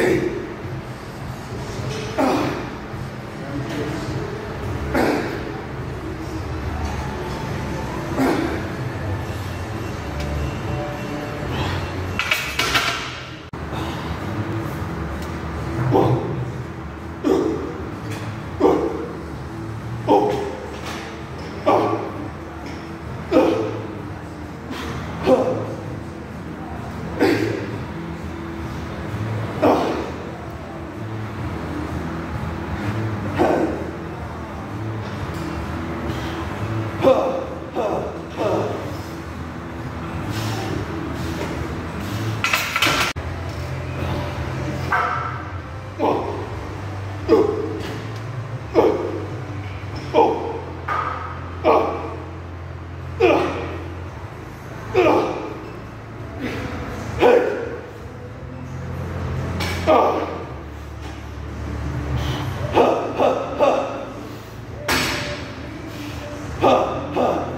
Oh. oh. oh. Ha, ha.